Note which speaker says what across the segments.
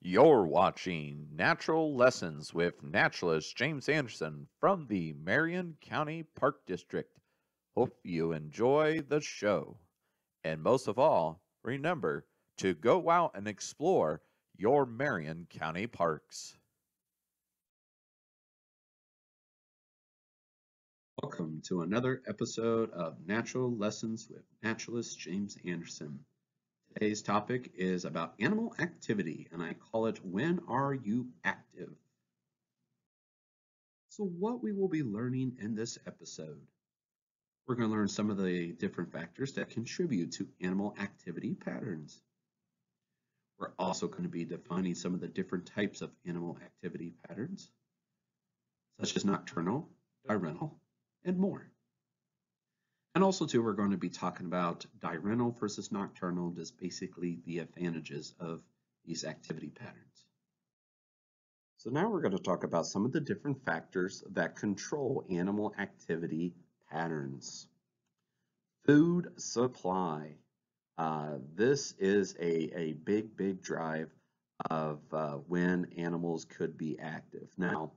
Speaker 1: You're watching Natural Lessons with naturalist James Anderson from the Marion County Park District. Hope you enjoy the show. And most of all, remember to go out and explore your Marion County parks.
Speaker 2: Welcome to another episode of Natural Lessons with naturalist James Anderson. Today's topic is about animal activity, and I call it When Are You Active? So what we will be learning in this episode, we're going to learn some of the different factors that contribute to animal activity patterns. We're also going to be defining some of the different types of animal activity patterns, such as nocturnal, diurnal, and more. And also too, we're going to be talking about diurnal versus nocturnal, just basically the advantages of these activity patterns. So now we're going to talk about some of the different factors that control animal activity patterns. Food supply. Uh, this is a, a big, big drive of uh, when animals could be active. Now,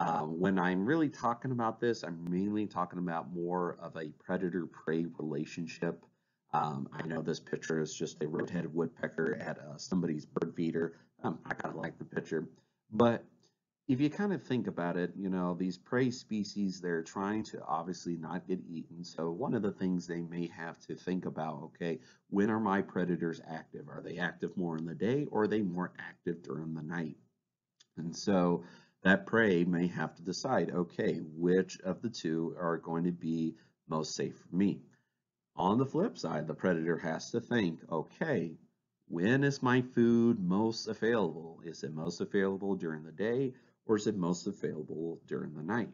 Speaker 2: um, when I'm really talking about this, I'm mainly talking about more of a predator-prey relationship. Um, I know this picture is just a red-headed woodpecker at uh, somebody's bird feeder. Um, I kind of like the picture. But if you kind of think about it, you know, these prey species, they're trying to obviously not get eaten. So one of the things they may have to think about, okay, when are my predators active? Are they active more in the day or are they more active during the night? And so that prey may have to decide, okay, which of the two are going to be most safe for me? On the flip side, the predator has to think, okay, when is my food most available? Is it most available during the day or is it most available during the night?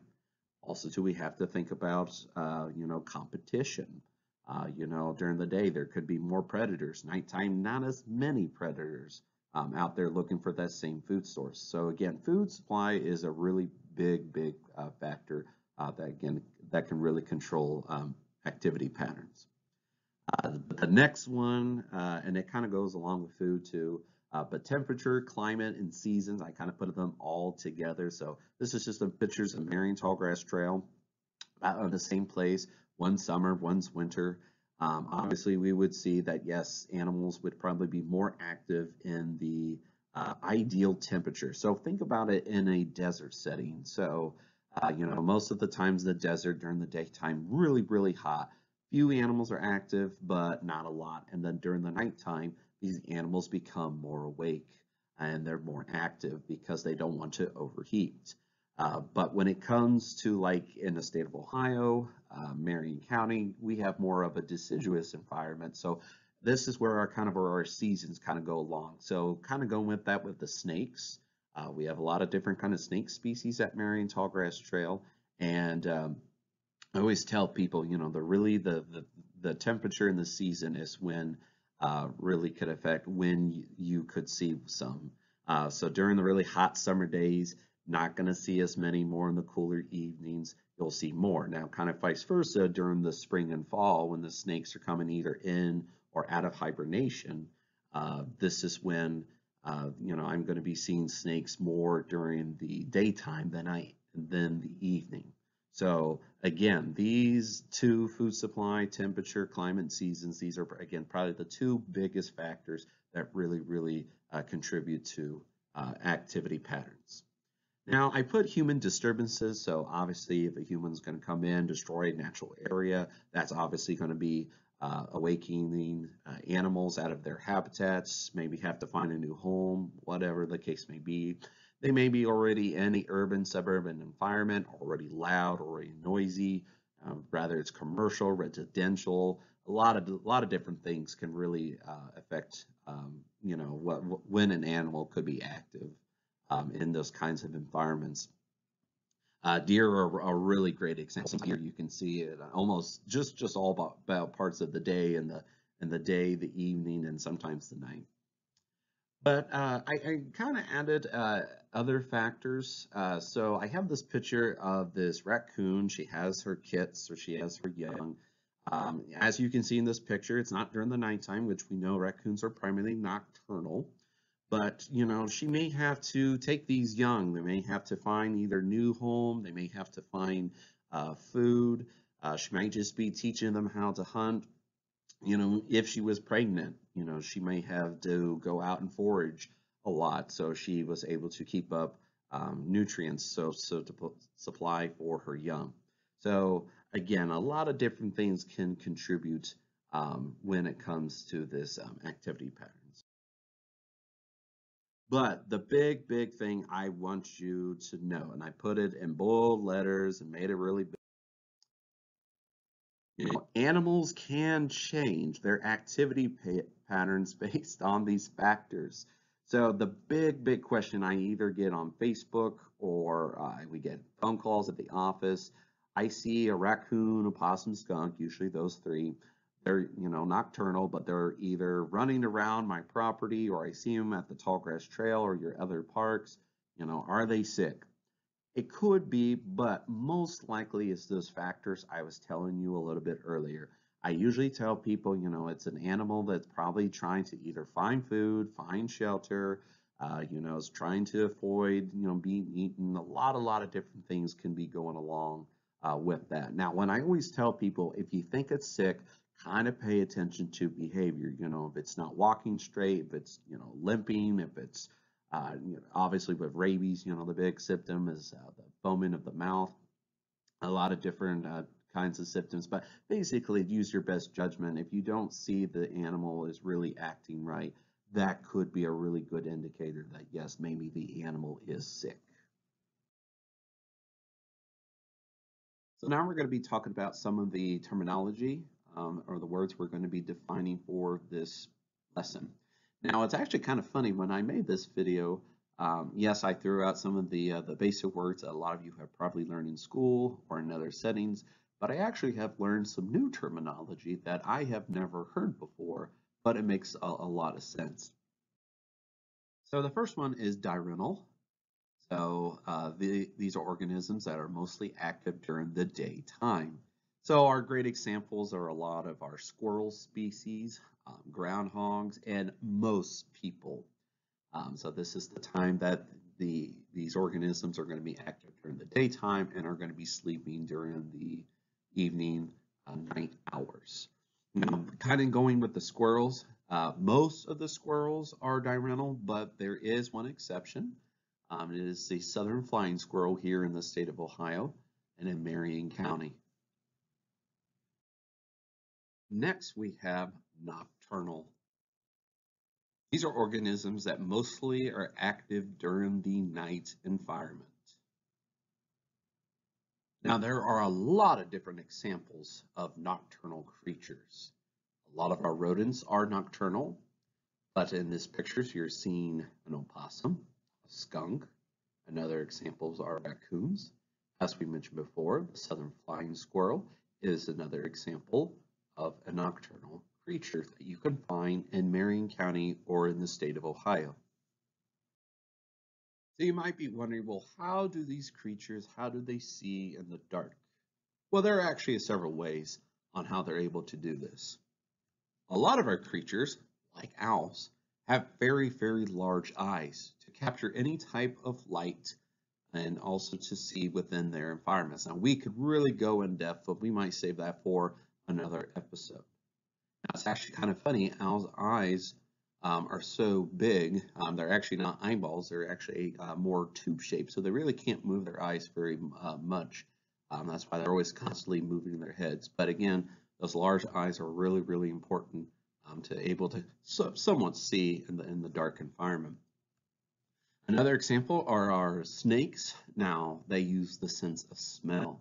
Speaker 2: Also, too, we have to think about, uh, you know, competition. Uh, you know, during the day, there could be more predators. Nighttime, not as many predators um, out there looking for that same food source. So again, food supply is a really big, big uh, factor uh, that again that can really control um, activity patterns. Uh, the next one, uh, and it kind of goes along with food too, uh, but temperature, climate, and seasons, I kind of put them all together. So this is just a pictures of Marion Tallgrass Trail, about on the same place, one summer, one's winter. Um, obviously, we would see that yes, animals would probably be more active in the uh, ideal temperature. So think about it in a desert setting. So, uh, you know, most of the times the desert during the daytime, really, really hot. Few animals are active, but not a lot. And then during the nighttime, these animals become more awake and they're more active because they don't want to overheat. Uh, but when it comes to like in the state of Ohio, uh, Marion County, we have more of a deciduous environment. So this is where our kind of our seasons kind of go along. So kind of going with that with the snakes. Uh, we have a lot of different kind of snake species at Marion Tallgrass Trail. And um, I always tell people, you know, the really the, the, the temperature in the season is when uh, really could affect when you, you could see some. Uh, so during the really hot summer days, not going to see as many more in the cooler evenings. You'll see more. Now, kind of vice versa during the spring and fall when the snakes are coming either in or out of hibernation. Uh, this is when, uh, you know, I'm going to be seeing snakes more during the daytime than I than the evening. So again, these two food supply, temperature, climate, seasons, these are again probably the two biggest factors that really, really uh, contribute to uh, activity patterns. Now, I put human disturbances, so obviously if a human's going to come in, destroy a natural area, that's obviously going to be uh, awakening uh, animals out of their habitats, maybe have to find a new home, whatever the case may be. They may be already in a urban, suburban environment, already loud, already noisy, um, rather it's commercial, residential, a lot of a lot of different things can really uh, affect, um, you know, what, when an animal could be active um, in those kinds of environments. Uh, deer are a really great example here. You can see it almost just just all about, about parts of the day and the and the day, the evening, and sometimes the night. But uh, I, I kind of added uh, other factors. Uh, so I have this picture of this raccoon. She has her kits or she has her young. Um, as you can see in this picture, it's not during the nighttime, which we know raccoons are primarily nocturnal. But you know she may have to take these young. They may have to find either new home. They may have to find uh, food. Uh, she might just be teaching them how to hunt. You know if she was pregnant you know she may have to go out and forage a lot. So she was able to keep up um, nutrients so so to supply for her young. So again a lot of different things can contribute um, when it comes to this um, activity patterns but the big, big thing I want you to know, and I put it in bold letters and made it really big. You know, animals can change their activity patterns based on these factors. So the big, big question I either get on Facebook or uh, we get phone calls at the office. I see a raccoon, a possum, skunk, usually those three they're you know nocturnal but they're either running around my property or i see them at the tallgrass trail or your other parks you know are they sick? It could be but most likely it's those factors i was telling you a little bit earlier. I usually tell people you know it's an animal that's probably trying to either find food find shelter uh, you know is trying to avoid you know being eaten. A lot a lot of different things can be going along uh, with that. Now when i always tell people if you think it's sick kind of pay attention to behavior. You know, if it's not walking straight, if it's, you know, limping, if it's, uh, you know, obviously with rabies, you know, the big symptom is uh, the foaming of the mouth, a lot of different uh, kinds of symptoms, but basically use your best judgment. If you don't see the animal is really acting right, that could be a really good indicator that yes, maybe the animal is sick. So now we're going to be talking about some of the terminology um, are the words we're going to be defining for this lesson. Now, it's actually kind of funny when I made this video. Um, yes, I threw out some of the uh, the basic words that a lot of you have probably learned in school or in other settings, but I actually have learned some new terminology that I have never heard before, but it makes a, a lot of sense. So the first one is diurnal. So uh, the, these are organisms that are mostly active during the daytime. So our great examples are a lot of our squirrel species, um, groundhogs, and most people. Um, so this is the time that the these organisms are going to be active during the daytime and are going to be sleeping during the evening uh, night hours. Now, kind of going with the squirrels, uh, most of the squirrels are diurnal, but there is one exception. Um, it is the southern flying squirrel here in the state of Ohio and in Marion County. Next, we have nocturnal. These are organisms that mostly are active during the night environment. Now, there are a lot of different examples of nocturnal creatures. A lot of our rodents are nocturnal, but in this picture, you're seeing an opossum, a skunk. Another examples are raccoons. As we mentioned before, the southern flying squirrel is another example of a nocturnal creature that you can find in Marion County or in the state of Ohio. So you might be wondering, well, how do these creatures, how do they see in the dark? Well, there are actually several ways on how they're able to do this. A lot of our creatures, like owls, have very, very large eyes to capture any type of light and also to see within their environments. Now, we could really go in depth, but we might save that for another episode. Now, it's actually kind of funny. Owl's eyes um, are so big. Um, they're actually not eyeballs. They're actually uh, more tube shaped. So they really can't move their eyes very uh, much. Um, that's why they're always constantly moving their heads. But again, those large eyes are really, really important um, to able to so, somewhat see in the, in the dark environment. Another example are our snakes. Now, they use the sense of smell.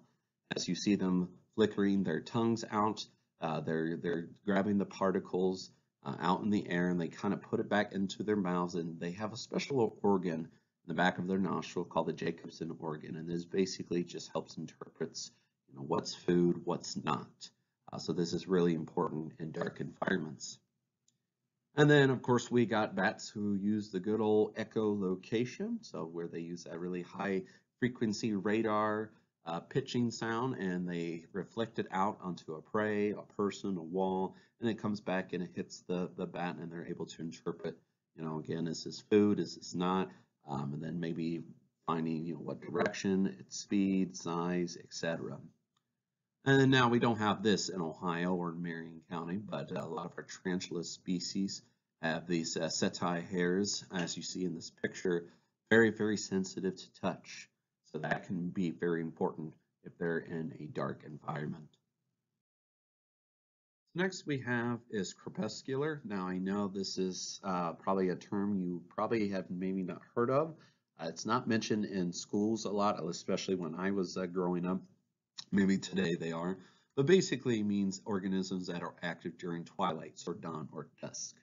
Speaker 2: As you see them flickering their tongues out. Uh, they're, they're grabbing the particles uh, out in the air and they kind of put it back into their mouths and they have a special organ in the back of their nostril called the Jacobson organ and this basically just helps interprets you know, what's food, what's not. Uh, so this is really important in dark environments. And then, of course, we got bats who use the good old echolocation, so where they use that really high frequency radar uh, pitching sound and they reflect it out onto a prey, a person, a wall, and it comes back and it hits the, the bat and they're able to interpret You know, again, is this food? Is this not? Um, and then maybe finding, you know, what direction, its speed, size, etc. And then now we don't have this in Ohio or in Marion County, but a lot of our tarantula species have these uh, setae hairs, as you see in this picture, very, very sensitive to touch. So that can be very important if they're in a dark environment. Next we have is crepuscular. Now I know this is uh, probably a term you probably have maybe not heard of. Uh, it's not mentioned in schools a lot, especially when I was uh, growing up. Maybe today they are, but basically means organisms that are active during twilights or dawn or dusk.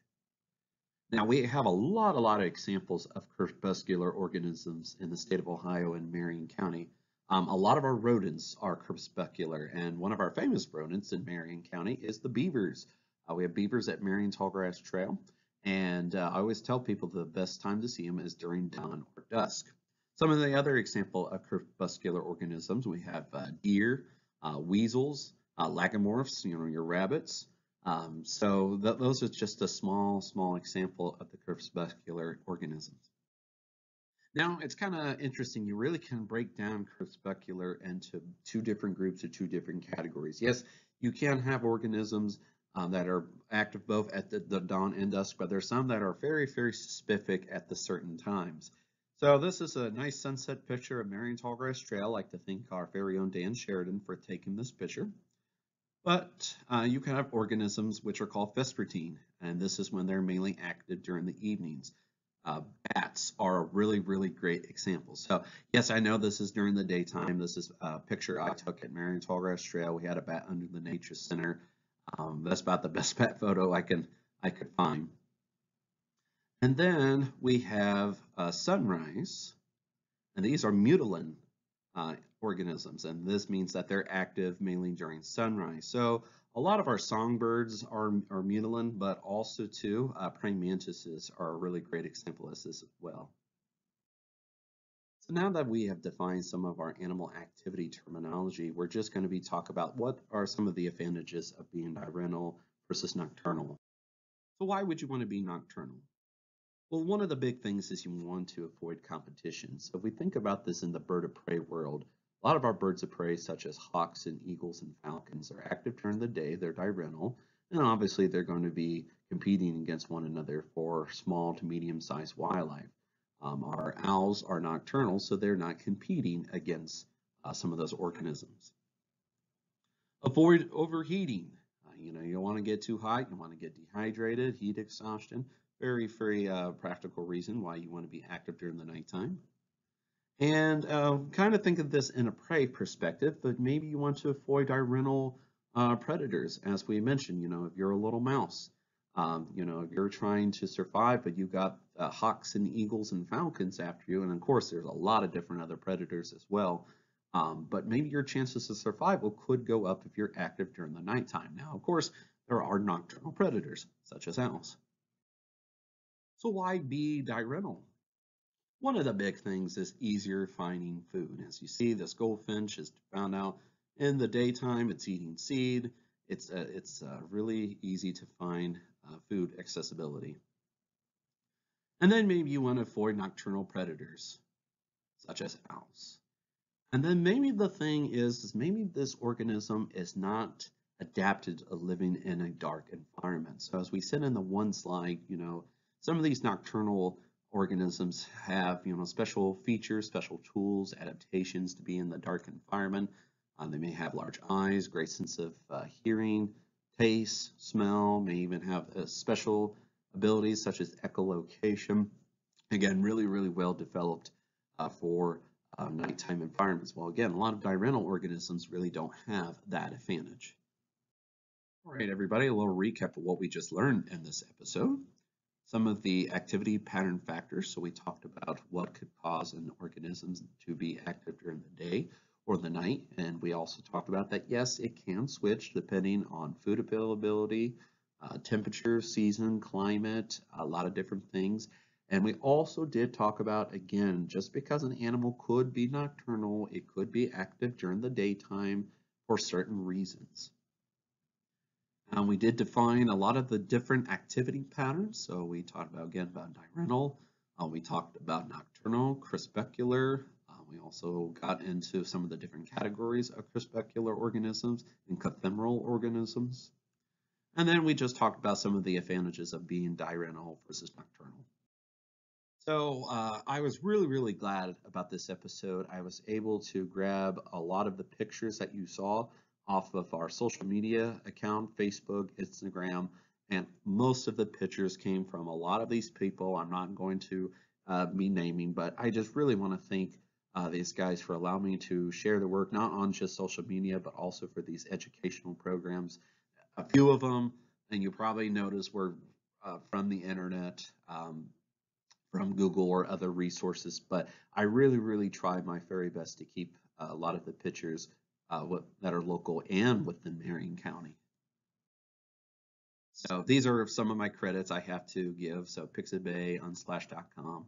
Speaker 2: Now we have a lot, a lot of examples of crepuscular organisms in the state of Ohio and Marion County. Um, a lot of our rodents are crepuscular, and one of our famous rodents in Marion County is the beavers. Uh, we have beavers at Marion Tallgrass Trail, and uh, I always tell people the best time to see them is during dawn or dusk. Some of the other example of crepuscular organisms, we have uh, deer, uh, weasels, uh, lagomorphs, you know, your rabbits, um, so th those are just a small, small example of the crepuscular organisms. Now, it's kind of interesting. You really can break down crepuscular into two different groups or two different categories. Yes, you can have organisms um, that are active both at the, the, dawn and dusk, but there's some that are very, very specific at the certain times. So this is a nice sunset picture of Marion Tallgrass Trail. I like to thank our very own Dan Sheridan for taking this picture. But uh, you can have organisms which are called vespertine, and this is when they're mainly active during the evenings. Uh, bats are a really, really great example. So yes, I know this is during the daytime. This is a picture I took at Marion Tallgrass Trail. We had a bat under the Nature Center. Um, that's about the best bat photo I can I could find. And then we have uh, sunrise, and these are matutinal uh, organisms, and this means that they're active mainly during sunrise. So a lot of our songbirds are, are matutinal, but also too, uh, praying mantises are a really great example of this as well. So now that we have defined some of our animal activity terminology, we're just going to be talk about what are some of the advantages of being diurnal versus nocturnal. So why would you want to be nocturnal? Well, one of the big things is you want to avoid competition. So if we think about this in the bird of prey world, a lot of our birds of prey, such as hawks and eagles and falcons, are active during the day. They're diurnal, and obviously they're going to be competing against one another for small to medium-sized wildlife. Um, our owls are nocturnal, so they're not competing against uh, some of those organisms. Avoid overheating. Uh, you know, you don't want to get too hot. You want to get dehydrated, heat exhaustion. Very, very uh, practical reason why you want to be active during the nighttime. And uh, kind of think of this in a prey perspective, but maybe you want to avoid diurnal uh, predators, as we mentioned, you know, if you're a little mouse, um, you know, if you're trying to survive, but you got uh, hawks and eagles and falcons after you, and of course there's a lot of different other predators as well, um, but maybe your chances of survival could go up if you're active during the nighttime. Now, of course, there are nocturnal predators, such as owls. So why be diurnal? One of the big things is easier finding food. As you see, this goldfinch is found out in the daytime. It's eating seed. It's uh, it's uh, really easy to find uh, food accessibility. And then maybe you want to avoid nocturnal predators, such as owls. And then maybe the thing is, is maybe this organism is not adapted to living in a dark environment. So as we said in the one slide, you know, some of these nocturnal organisms have, you know, special features, special tools, adaptations to be in the dark environment. Uh, they may have large eyes, great sense of uh, hearing, taste, smell, may even have uh, special abilities such as echolocation. Again, really, really well developed uh, for uh, nighttime environments. Well, again, a lot of diurnal organisms really don't have that advantage. All right, everybody, a little recap of what we just learned in this episode some of the activity pattern factors. So we talked about what could cause an organism to be active during the day or the night. And we also talked about that, yes, it can switch depending on food availability, uh, temperature, season, climate, a lot of different things. And we also did talk about, again, just because an animal could be nocturnal, it could be active during the daytime for certain reasons. Um, we did define a lot of the different activity patterns. So we talked about again about diurnal. Uh, we talked about nocturnal, crepuscular. Uh, we also got into some of the different categories of crepuscular organisms and cathemeral organisms. And then we just talked about some of the advantages of being diurnal versus nocturnal. So uh, I was really, really glad about this episode. I was able to grab a lot of the pictures that you saw off of our social media account, Facebook, Instagram, and most of the pictures came from a lot of these people. I'm not going to uh, be naming, but I just really want to thank uh, these guys for allowing me to share the work, not on just social media, but also for these educational programs. A few of them, and you probably noticed, were uh, from the internet. Um, from Google or other resources, but I really, really try my very best to keep uh, a lot of the pictures uh, that are local and within Marion County. So these are some of my credits I have to give. So Pixabay, Unsplash.com,